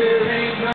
Spirit.